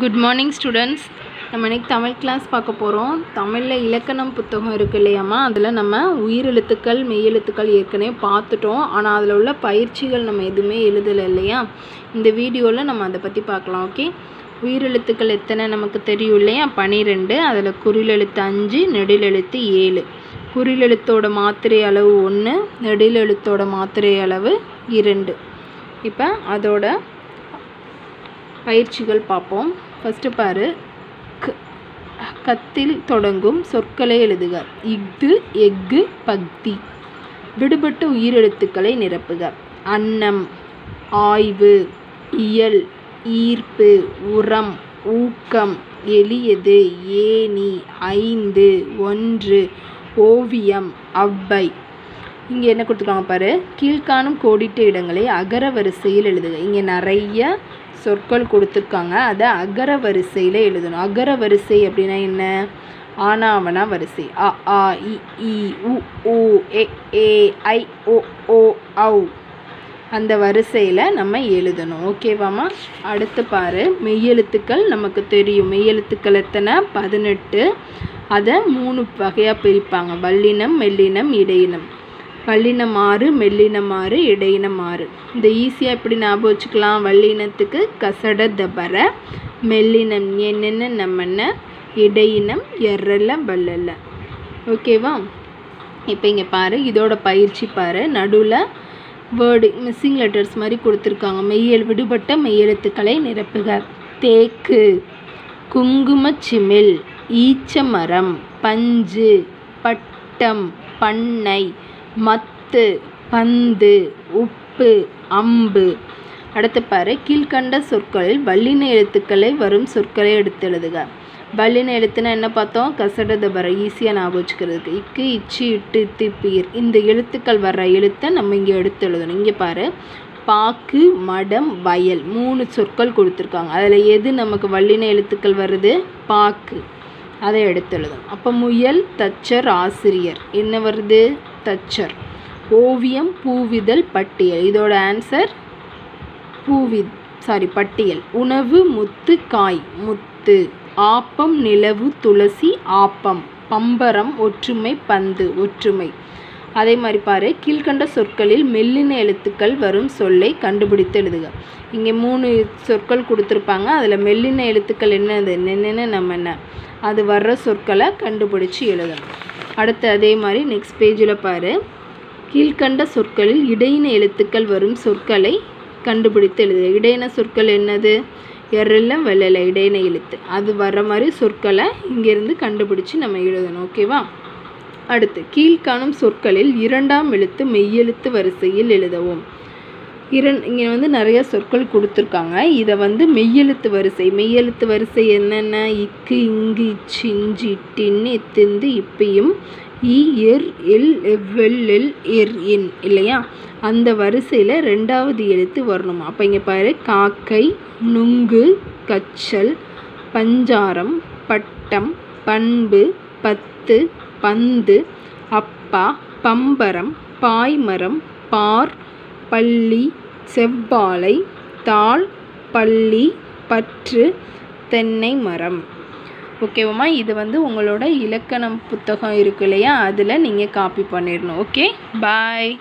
Good morning students நம்ம இன்னைக்கு Tamil class பார்க்க போகிறோம் தமிழில் இலக்கணம் புத்தகம் இருக்கு இல்லையாம்மா? அதில் நம்ம உயிரெழுத்துக்கள் மெய்யெழுத்துக்கள் ஏற்கனவே பார்த்துட்டோம். ஆனால் அதில் உள்ள பயிற்சிகள் நம்ம எதுவுமே எழுதலை இல்லையா? இந்த வீடியோவில் நம்ம அதை பற்றி பார்க்கலாம் ஓகே உயிரெழுத்துக்கள் எத்தனை நமக்கு தெரியும் இல்லையா? பனிரெண்டு அதில் குறிலெழுத்து அஞ்சு நெடிலெழுத்து ஏழு. குறிலெழுத்தோட மாத்திரை அளவு ஒன்று நெடிலெழுத்தோட மாத்திரை அளவு இரண்டு. இப்போ அதோட பயிற்சிகள் பார்ப்போம். ஃபஸ்ட்டு பாரு. க கத்தில் தொடங்கும் சொற்களை எழுதுக. இஃது எஃகு பக்தி விடுபட்டு உயிரெழுத்துக்களை நிரப்புக. அன்னம் ஆய்வு இயல் ஈர்ப்பு உரம் ஊக்கம் எளியது ஏணி ஐந்து ஒன்று ஓவியம் அவ்வை. இங்கே என்ன கொடுத்துருக்காங்க பாரு? கீழ்காணும் கோடிட்ட இடங்களை அகர வரிசையில் எழுதுக இங்கே நிறைய சொற்கள் கொடுத்துருக்காங்க. அதை அகர வரிசையில் எழுதணும். அகர வரிசை அப்படின்னா என்ன? ஆனாவனா வரிசை. அ ஆ இ உ ஊ ஏ ஏ ஐ ஓ ஓ ஔ. அந்த வரிசையில் நம்ம எழுதணும். ஓகேவாம்மா? அடுத்து பாரு. மெய்யெழுத்துக்கள் நமக்கு தெரியும். மெய்யெழுத்துக்கள் எத்தனை? பதினெட்டு. அதை மூணு வகையாக பிரிப்பாங்க. வல்லினம் மெல்லினம் இடையினம். வல்லினம் ஆறு மெல்லினம் ஆறு இடையினம் ஆறு இந்த ஈஸியாக எப்படி ஞாபகம் வச்சுக்கலாம்? வல்லினத்துக்கு கசட தபர மெல்லினம் என்னென்ன நம்மென்ன இடையினம் எரல வல்லல ஓகேவா இப்போ இங்கே பாரு இதோட பயிற்சி பாரு. நடுவில் வேர்டு மிஸ்ஸிங் லெட்டர்ஸ் மாதிரி கொடுத்துருக்காங்க. மெய்யல் விடுபட்ட மெய்யெழுத்துக்களை நிரப்புக. தேக்கு குங்குமச்சிமிழ் ஈச்சமரம் பஞ்சு பட்டம் பண்ணை மத்து பந்து உப்பு அம்பு. அடுத்து பாரு கீழ்கண்ட சொற்களில் வல்லின எழுத்துக்களை வரும் சொற்களை எடுத்து எழுதுக. வல்லின எழுத்துனா என்ன பார்த்தோம்? கசடத வர ஈஸியாக ஞாபகம் வச்சுக்கிறதுக்கு. இக்கு இச்சு இட்டு இத்து பீர். இந்த எழுத்துக்கள் வர்ற எழுத்தை நம்ம இங்கே எடுத்து எழுதணும். இங்கே பாரு பாக்கு மடம் வயல் மூணு சொற்கள் கொடுத்துருக்காங்க. அதில் எது நமக்கு வல்லின எழுத்துக்கள் வருது? பாக்கு. அதை எடுத்து எழுதணும். அப்போ முயல் தச்சர் ஆசிரியர். என்ன வருது? தச்சர். ஓவியம் பூவிதழ் பட்டியல். இதோட ஆன்சர் பூவி சாரி பட்டியல். உணவு முத்து காய். முத்து. ஆப்பம் நிலவு துளசி ஆப்பம். பம்பரம் ஒற்றுமை பந்து ஒற்றுமை. அதே மாதிரி பாரு கீழ்கண்ட சொற்களில் மெல்லின எழுத்துக்கள் வரும் சொல்லை கண்டுபிடித்து எழுதுக. இங்கே மூணு சொற்கள் கொடுத்துருப்பாங்க. அதில் மெல்லின எழுத்துக்கள் என்னது? என்னென்ன நம்ம என்ன? அது வர்ற சொற்களை கண்டுபிடிச்சி எழுதணும். அடுத்து அதே மாதிரி நெக்ஸ்ட் பேஜில் பாரு. கீழ்கண்ட சொற்களில் இடையின எழுத்துக்கள் வரும் சொற்களை கண்டுபிடித்து எழுது. இடையின சொற்கள் என்னது? எர்ரில் வெள்ளல இடையின எழுத்து. அது வர மாதிரி சொற்களை இங்கேருந்து கண்டுபிடிச்சு நம்ம எழுதணும் ஓகேவா அடுத்து கீழ்காணும் சொற்களில் இரண்டாம் எழுத்து மெய்யெழுத்து வரிசையில் எழுதவும். இரண் இங்கே வந்து நிறைய சொற்கள் கொடுத்துருக்காங்க. இதை வந்து மெய்யெழுத்து வரிசை. மெய்யெழுத்து வரிசை என்னென்ன? இக்கு இங்கு இச்சு இஞ்சி இட்டின்னு இத்திந்து இப்பையும். இ எர் எல் எவ்வெல் எல் எர் என் இல்லையா? அந்த வரிசையில் ரெண்டாவது எழுத்து வரணும். அப்போ இங்கே பாரு. காக்கை நுங்கு கச்சல் பஞ்சாரம் பட்டம் பண்பு பத்து பந்து அப்பா பம்பரம் பாய்மரம் பார் பள்ளி செவ்வாழை தாள் பள்ளி பற்று தென்னை மரம். ஓகேவாம்மா இது வந்து உங்களோட இலக்கணம் புத்தகம் இருக்கு இல்லையா? அதில் நீங்கள் காப்பி பண்ணிடணும். Okay bye